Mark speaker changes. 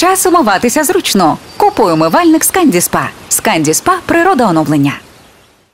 Speaker 1: Час умиватися зручно. Купуй умивальник Скандіспа. Скандіспа природа оновлення.